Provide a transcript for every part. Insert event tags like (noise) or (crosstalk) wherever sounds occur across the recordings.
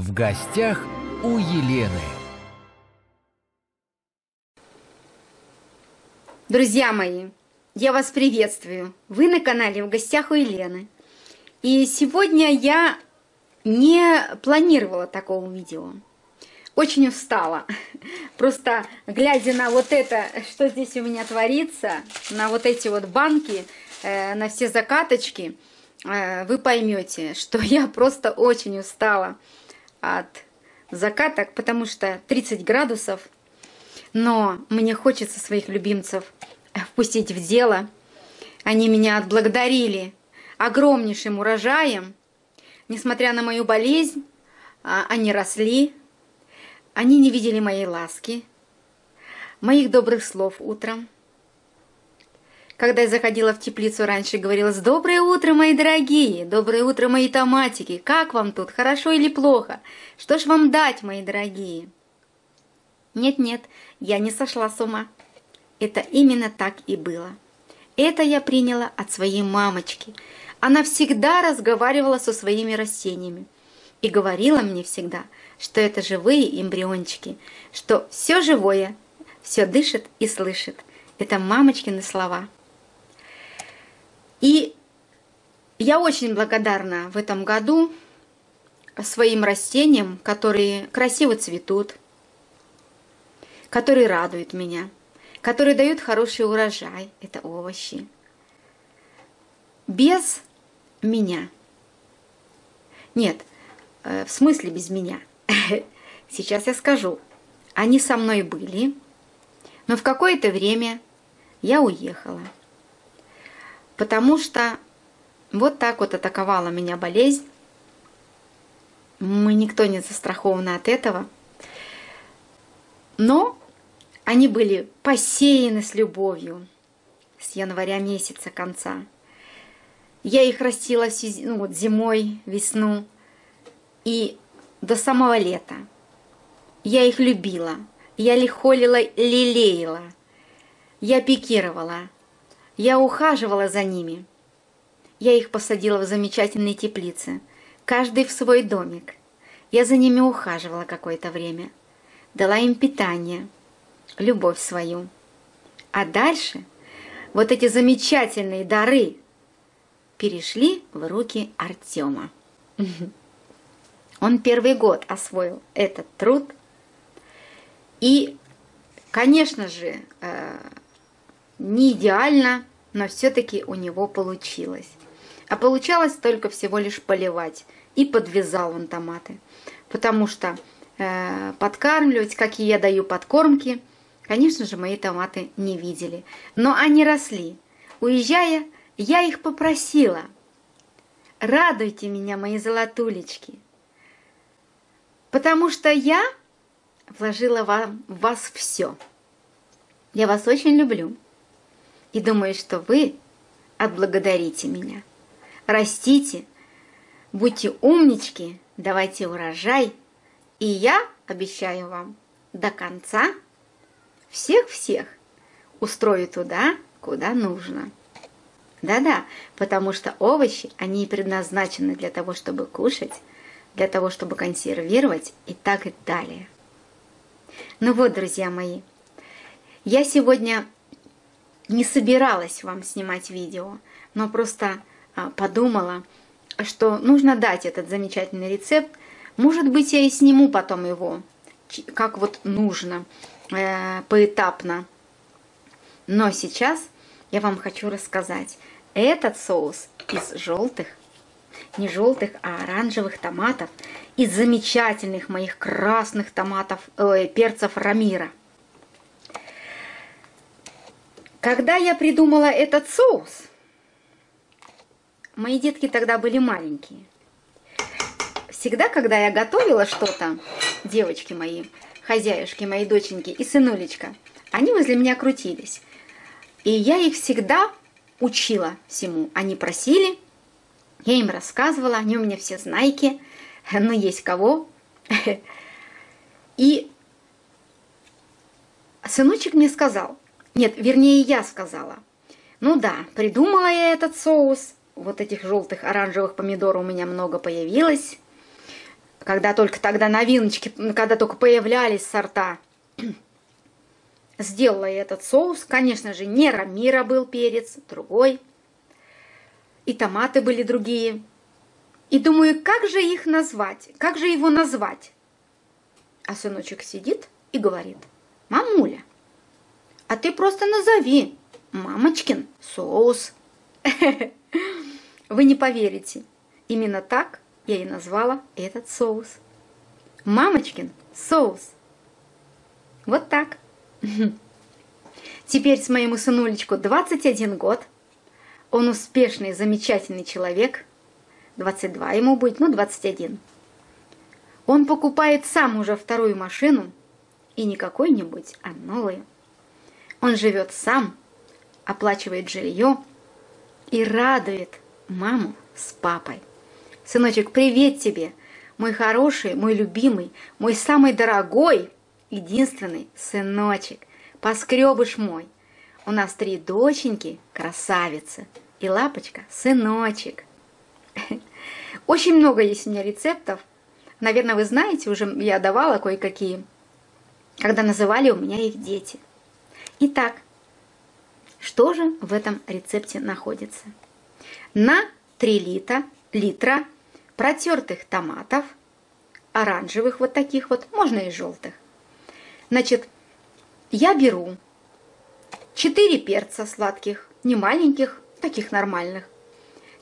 В гостях у Елены. Друзья мои, я вас приветствую. Вы на канале «В гостях у Елены». И сегодня я не планировала такого видео. Очень устала. (laughs) Просто глядя на вот это, что здесь у меня творится, на вот эти вот банки, э, на все закаточки, э, вы поймете, (laughs) что я просто очень устала от закаток, потому что 30 градусов. Но мне хочется своих любимцев впустить в дело. Они меня отблагодарили огромнейшим урожаем. Несмотря на мою болезнь, а, они росли. Они не видели моей ласки, моих добрых слов утром. Когда я заходила в теплицу раньше, говорила «Доброе утро, мои дорогие! Доброе утро, мои томатики! Как вам тут, хорошо или плохо? Что ж вам дать, мои дорогие?» Нет-нет, я не сошла с ума. Это именно так и было. Это я приняла от своей мамочки. Она всегда разговаривала со своими растениями и говорила мне всегда, что это живые эмбриончики, что все живое, все дышит и слышит. Это мамочкины слова. И я очень благодарна в этом году своим растениям, которые красиво цветут, которые радуют меня, которые дают хороший урожай, это овощи. Без меня. Нет, э, в смысле без меня. (laughs) Сейчас я скажу. Они со мной были, но в какое-то время я уехала потому что вот так вот атаковала меня болезнь. Мы никто не застрахованы от этого. Но они были посеяны с любовью с января месяца конца. Я их растила ну, вот зимой, весну и до самого лета. Я их любила, я лихолила, лелеяла, я пикировала, я ухаживала за ними. Я их посадила в замечательные теплицы, каждый в свой домик. Я за ними ухаживала какое-то время, дала им питание, любовь свою. А дальше вот эти замечательные дары перешли в руки Артема. Он первый год освоил этот труд. И, конечно же, э, не идеально, но все-таки у него получилось. А получалось только всего лишь поливать. И подвязал он томаты. Потому что э, подкармливать, какие я даю подкормки, конечно же, мои томаты не видели. Но они росли. Уезжая, я их попросила. Радуйте меня, мои золотулечки. Потому что я вложила вам, в вас все. Я вас очень люблю и думаю, что вы отблагодарите меня. Растите, будьте умнички, давайте урожай, и я обещаю вам до конца всех-всех устрою туда, куда нужно. Да-да, потому что овощи, они предназначены для того, чтобы кушать, для того, чтобы консервировать и так и далее. Ну вот, друзья мои, я сегодня не собиралась вам снимать видео, но просто а, подумала, что нужно дать этот замечательный рецепт. Может быть, я и сниму потом его, как вот нужно, э, поэтапно. Но сейчас я вам хочу рассказать. Этот соус из желтых, не желтых, а оранжевых томатов, из замечательных моих красных томатов, э, перцев рамира – когда я придумала этот соус, мои детки тогда были маленькие. Всегда, когда я готовила что-то, девочки мои, хозяюшки, мои доченьки и сынулечка, они возле меня крутились. И я их всегда учила всему. Они просили, я им рассказывала, они у меня все знайки, (laughs) но есть кого. (laughs) И сыночек мне сказал, нет, вернее, я сказала. Ну да, придумала я этот соус. Вот этих желтых оранжевых помидор у меня много появилось. когда только тогда новиночки, когда только появлялись сорта. Сделала я этот соус. Конечно же, не рамира был перец, другой. И томаты были другие. И думаю, как же их назвать? Как же его назвать? А сыночек сидит и говорит, мамуля, а ты просто назови мамочкин соус. Вы не поверите, именно так я и назвала этот соус. Мамочкин соус. Вот так. Теперь с моему сынулечку 21 год. Он успешный, замечательный человек. 22 ему будет, ну 21. Он покупает сам уже вторую машину, и не какой-нибудь, а новую. Он живет сам, оплачивает жилье и радует маму с папой. Сыночек, привет тебе, мой хороший, мой любимый, мой самый дорогой, единственный сыночек, поскребыш мой. У нас три доченьки, красавицы, и лапочка, сыночек. (laughs) Очень много есть у меня рецептов. Наверное, вы знаете, уже я давала кое-какие, когда называли у меня их дети. Итак, что же в этом рецепте находится? На 3 литра, литра протертых томатов, оранжевых вот таких вот, можно и желтых. Значит, я беру 4 перца сладких, не маленьких, таких нормальных,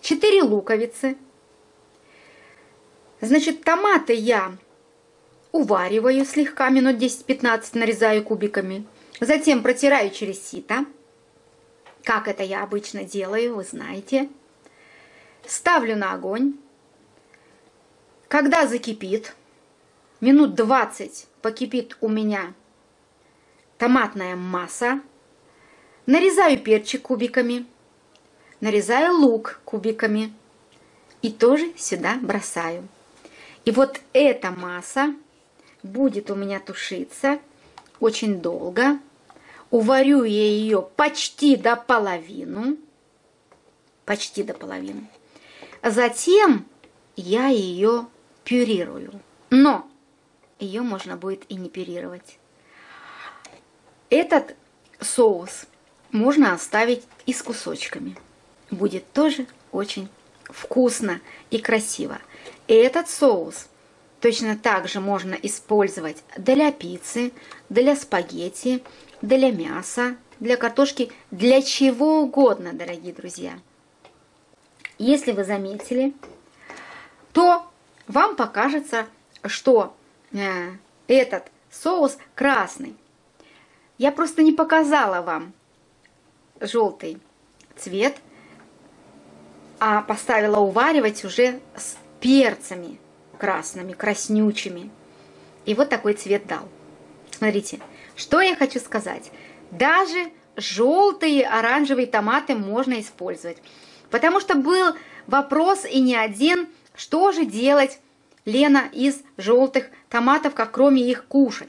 4 луковицы. Значит, томаты я увариваю слегка, минут 10-15 нарезаю кубиками. Затем протираю через сито. Как это я обычно делаю, вы знаете. Ставлю на огонь. Когда закипит, минут 20 покипит у меня томатная масса, нарезаю перчик кубиками, нарезаю лук кубиками и тоже сюда бросаю. И вот эта масса будет у меня тушиться очень долго. Уварю я ее почти до половины, почти до половины. Затем я ее пюрирую. Но ее можно будет и не пюрировать. Этот соус можно оставить и с кусочками. Будет тоже очень вкусно и красиво. И этот соус точно так же можно использовать для пиццы, для спагетти, для мяса, для картошки, для чего угодно, дорогие друзья. Если вы заметили, то вам покажется, что э, этот соус красный. Я просто не показала вам желтый цвет, а поставила уваривать уже с перцами красными, краснючими. И вот такой цвет дал. Смотрите, что я хочу сказать. Даже желтые оранжевые томаты можно использовать. Потому что был вопрос и не один, что же делать, Лена, из желтых томатов, как кроме их кушать?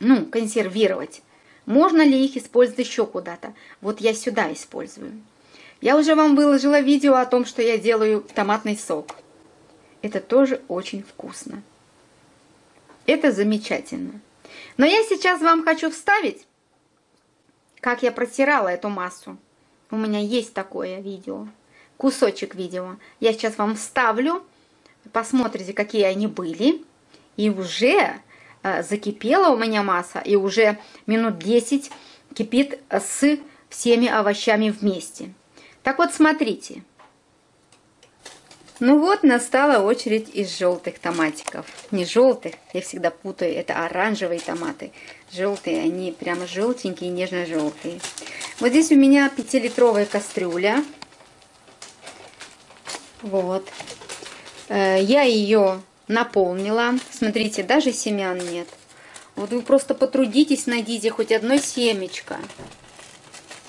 Ну, консервировать. Можно ли их использовать еще куда-то? Вот я сюда использую. Я уже вам выложила видео о том, что я делаю томатный сок. Это тоже очень вкусно. Это замечательно. Но я сейчас вам хочу вставить, как я протирала эту массу. У меня есть такое видео, кусочек видео. Я сейчас вам вставлю, посмотрите, какие они были. И уже э, закипела у меня масса, и уже минут 10 кипит с всеми овощами вместе. Так вот, смотрите. Ну вот, настала очередь из желтых томатиков. Не желтых, я всегда путаю, это оранжевые томаты. Желтые, они прямо желтенькие, нежно-желтые. Вот здесь у меня 5-литровая кастрюля. Вот. Э, я ее наполнила. Смотрите, даже семян нет. Вот вы просто потрудитесь, найдите хоть одно семечко.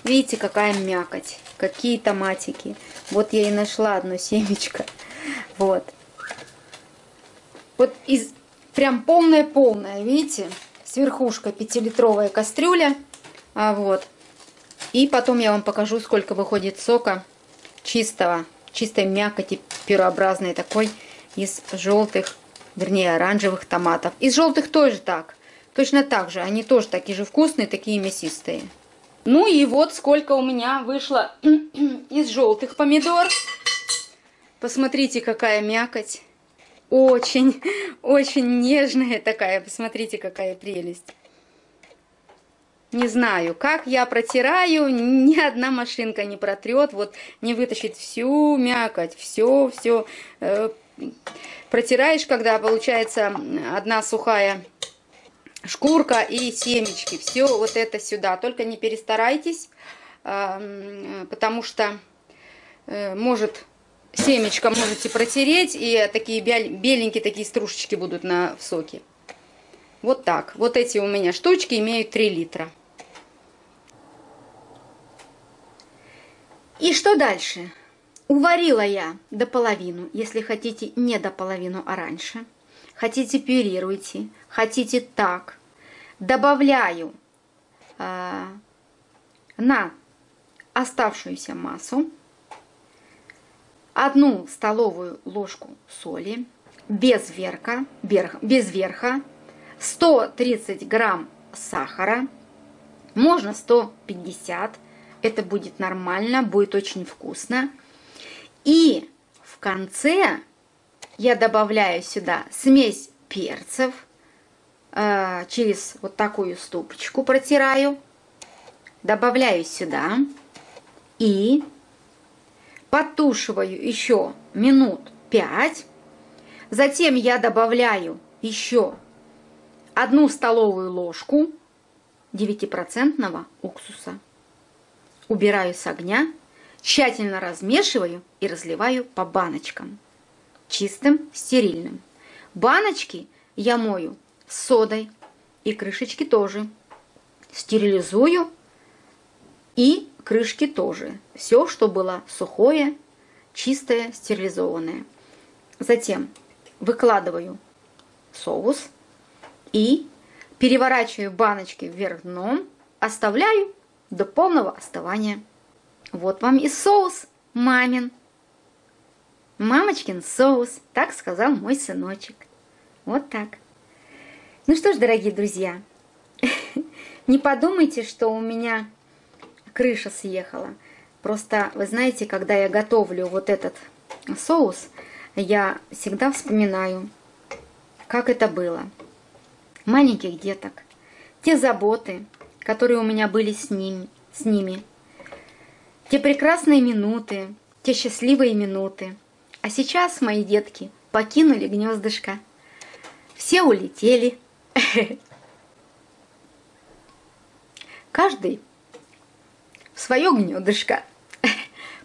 Видите, какая мякоть, какие томатики. Вот я и нашла одно семечко. Вот. Вот из прям полная-полная, видите? С верхушкой пятилитровая кастрюля. А вот. И потом я вам покажу, сколько выходит сока чистого, чистой мякоти, пюрообразной такой. из желтых, вернее оранжевых томатов. Из желтых тоже так. Точно так же. Они тоже такие же вкусные, такие мясистые. Ну и вот сколько у меня вышло (clears throat) из желтых помидор. Посмотрите, какая мякоть. Очень, (laughs) очень нежная такая. Посмотрите, какая прелесть. Не знаю, как я протираю, ни одна машинка не протрет, вот не вытащит всю мякоть, все, все. Э, протираешь, когда получается одна сухая шкурка и семечки. Все вот это сюда. Только не перестарайтесь, потому что э, может семечко можете протереть, и такие беленькие такие стружечки будут на в соке. Вот так. Вот эти у меня штучки имеют 3 литра. И что дальше? Уварила я до половины, если хотите не до половины, а раньше. Хотите пюрируйте, хотите так. Добавляю э, на оставшуюся массу одну столовую ложку соли без верха, верх, без верха 130 грамм сахара, можно 150, это будет нормально, будет очень вкусно. И в конце я добавляю сюда смесь перцев, э, через вот такую ступочку протираю, добавляю сюда и подтушиваю еще минут 5. Затем я добавляю еще одну столовую ложку 9% уксуса. Убираю с огня, тщательно размешиваю и разливаю по баночкам. Чистым, стерильным. Баночки я мою с содой и крышечки тоже. Стерилизую и крышки тоже. Все, что было сухое, чистое, стерилизованное. Затем выкладываю соус и переворачиваю баночки вверх дном, оставляю до полного остывания. Вот вам и соус мамин. Мамочкин соус, так сказал мой сыночек. Вот так. Ну что ж, дорогие друзья, (laughs) не подумайте, что у меня крыша съехала. Просто, вы знаете, когда я готовлю вот этот соус, я всегда вспоминаю, как это было маленьких деток, те заботы, которые у меня были с, ним, с ними, те прекрасные минуты, те счастливые минуты. А сейчас мои детки покинули гнездышко. Все улетели. (laughs) Каждый в свое гнездышко. (laughs)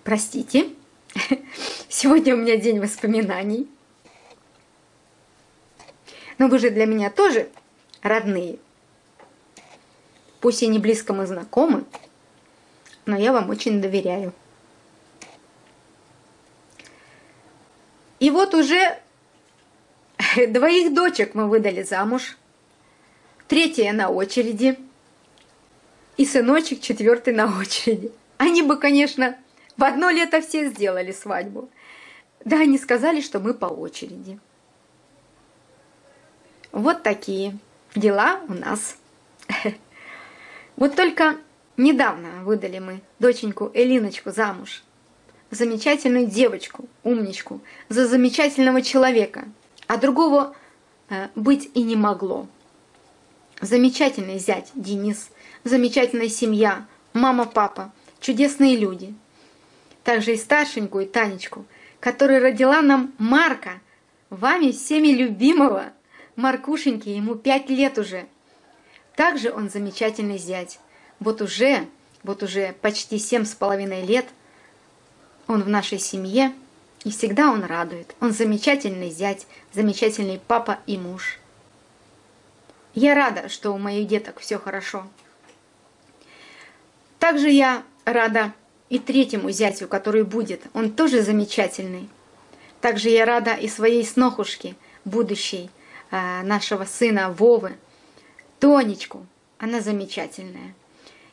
Простите, (laughs) сегодня у меня день воспоминаний. Но вы же для меня тоже родные. Пусть и не близко мы знакомы, но я вам очень доверяю. И вот уже двоих дочек мы выдали замуж, третья на очереди, и сыночек четвертый на очереди. Они бы, конечно, в одно лето все сделали свадьбу. Да, они сказали, что мы по очереди. Вот такие дела у нас. (laughs) Вот только недавно выдали мы доченьку Элиночку замуж. Замечательную девочку, умничку, за замечательного человека. А другого э, быть и не могло. Замечательный зять Денис, замечательная семья, мама, папа, чудесные люди. Также и старшенькую Танечку, которая родила нам Марка, вами всеми любимого Маркушеньке ему пять лет уже. Также он замечательный зять. Вот уже, вот уже почти семь с половиной лет он в нашей семье, и всегда он радует. Он замечательный зять, замечательный папа и муж. Я рада, что у моих деток все хорошо. Также я рада и третьему зятю, который будет. Он тоже замечательный. Также я рада и своей снохушке, будущей, Э, нашего сына Вовы, Тонечку. Она замечательная.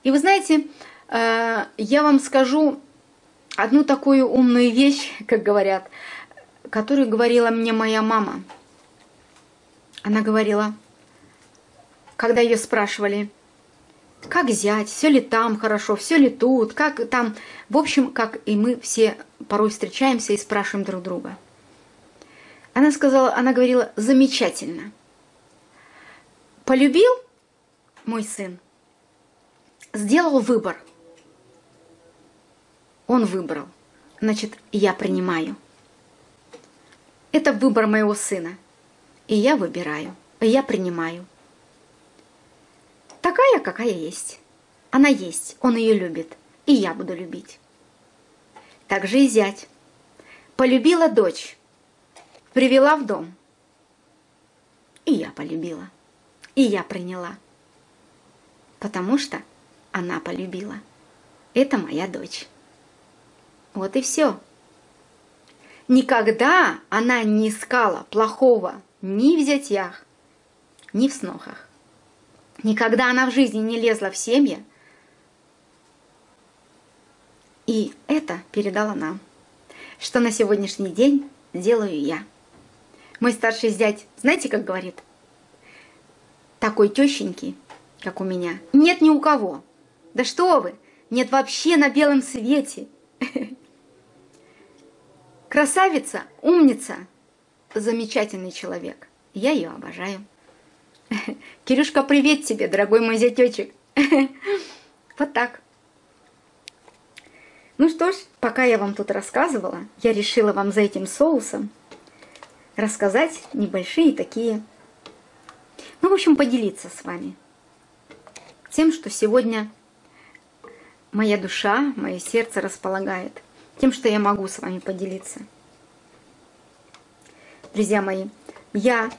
И вы знаете, э, я вам скажу одну такую умную вещь, (laughs) как говорят. которую говорила мне моя мама. Она говорила, когда ее спрашивали, как зять, все ли там хорошо, все ли тут, как там, в общем, как и мы все порой встречаемся и спрашиваем друг друга. Она сказала, она говорила, замечательно. Полюбил мой сын, сделал выбор. Он выбрал, значит, я принимаю. Это выбор моего сына, и я выбираю, и я принимаю. Такая, какая есть. Она есть, он ее любит, и я буду любить. Так же и зять. Полюбила дочь, привела в дом. И я полюбила, и я приняла. Потому что она полюбила. Это моя дочь. Вот и все. Никогда она не искала плохого ни в зятях, ни в снохах. Никогда она в жизни не лезла в семьи. И это передала нам, что на сегодняшний день делаю я. Мой старший зять, знаете, как говорит? Такой тещеньки, как у меня, нет ни у кого. Да что вы, нет вообще на белом свете. (laughs) Красавица, умница, замечательный человек. Я ее обожаю. (laughs) Кирюшка, привет тебе, дорогой мой зятечек. (laughs) Вот так. Ну что ж, пока я вам тут рассказывала, я решила вам за этим соусом рассказать небольшие такие, ну, в общем, поделиться с вами тем, что сегодня моя душа, мое сердце располагает, тем, что я могу с вами поделиться. Друзья мои, я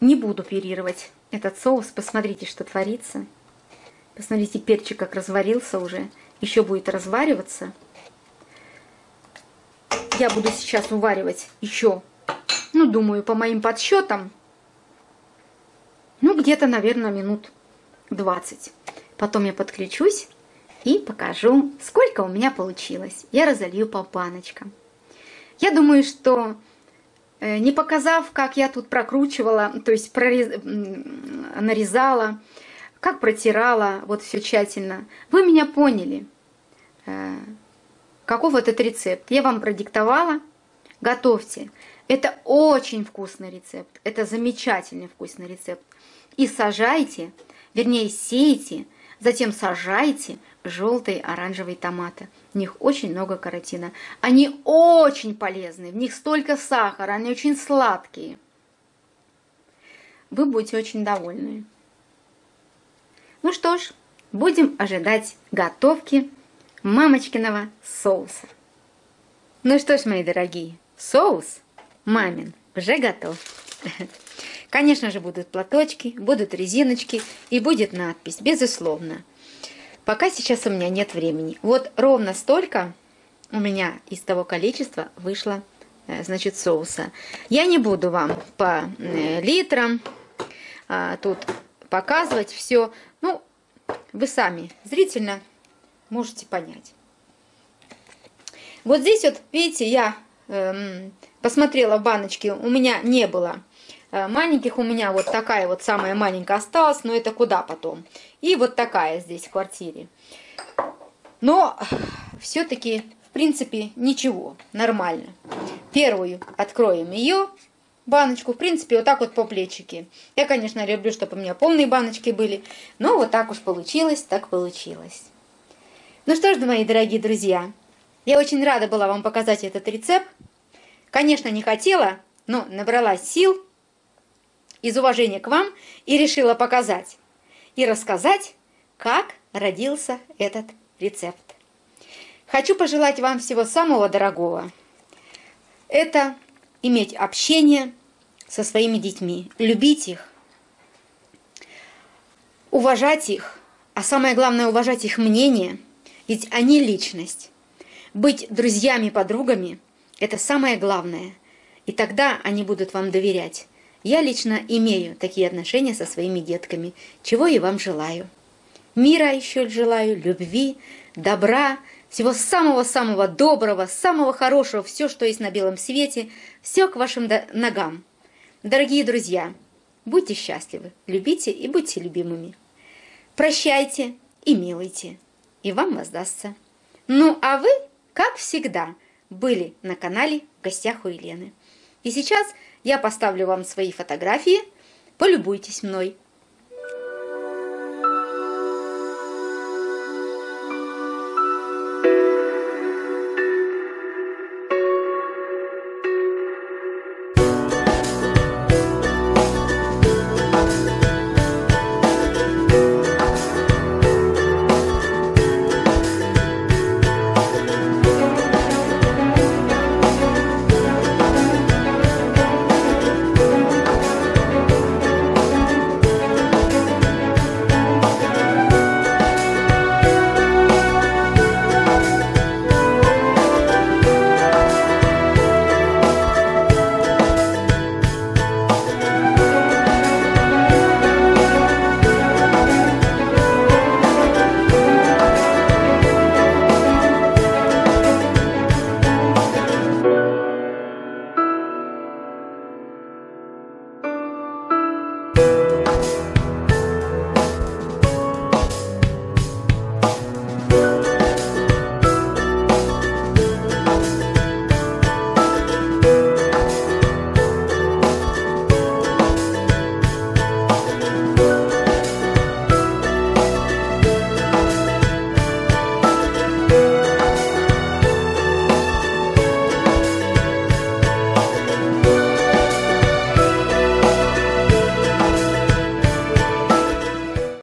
не буду перировать этот соус. Посмотрите, что творится. Посмотрите, перчик как разварился уже. Еще будет развариваться. Я буду сейчас уваривать еще, ну, думаю, по моим подсчетам, ну, где-то, наверное, минут 20. Потом я подключусь и покажу, сколько у меня получилось. Я разолью по баночкам. Я думаю, что не показав, как я тут прокручивала, то есть прорез... нарезала, как протирала, вот все тщательно, вы меня поняли, э, каков этот рецепт. Я вам продиктовала, готовьте. Это очень вкусный рецепт, это замечательный вкусный рецепт. И сажайте, вернее, сейте, затем сажайте желтые оранжевые томаты. В них очень много каротина. Они очень полезны, в них столько сахара, они очень сладкие. Вы будете очень довольны. Ну что ж, будем ожидать готовки мамочкиного соуса. Ну что ж, мои дорогие, соус мамин уже готов. (laughs) Конечно же, будут платочки, будут резиночки и будет надпись, безусловно. Пока сейчас у меня нет времени. Вот ровно столько у меня из того количества вышло, э, значит, соуса. Я не буду вам по э, литрам а, тут показывать все. Ну, вы сами зрительно можете понять. Вот здесь вот, видите, я эм, посмотрела в баночке, у меня не было маленьких у меня вот такая вот самая маленькая осталась, но это куда потом. И вот такая здесь в квартире. Но все-таки, в принципе, ничего, нормально. Первую откроем ее, баночку, в принципе, вот так вот по плечике. Я, конечно, люблю, чтобы у меня полные баночки были, но вот так уж получилось, так получилось. Ну что ж, мои дорогие друзья, я очень рада была вам показать этот рецепт. Конечно, не хотела, но набралась сил – из уважения к вам и решила показать и рассказать, как родился этот рецепт. Хочу пожелать вам всего самого дорогого. Это иметь общение со своими детьми, любить их, уважать их, а самое главное уважать их мнение, ведь они личность. Быть друзьями, подругами – это самое главное, и тогда они будут вам доверять. Я лично имею такие отношения со своими детками, чего и вам желаю. Мира еще желаю, любви, добра, Всего самого-самого доброго, самого хорошего, все, что есть на белом свете, все к вашим ногам. Дорогие друзья, будьте счастливы, любите и будьте любимыми. Прощайте и милуйте, и вам воздастся. Ну, а вы, как всегда, были на канале в гостях у Елены. И сейчас я поставлю вам свои фотографии, полюбуйтесь мной.